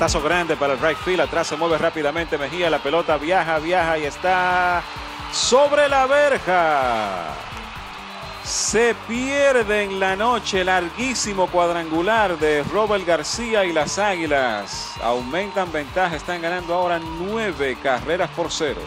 Batazo grande para el right field. Atrás se mueve rápidamente Mejía. La pelota viaja, viaja y está sobre la verja. Se pierde en la noche larguísimo cuadrangular de Robert García y las Águilas. Aumentan ventaja, están ganando ahora nueve carreras por cero.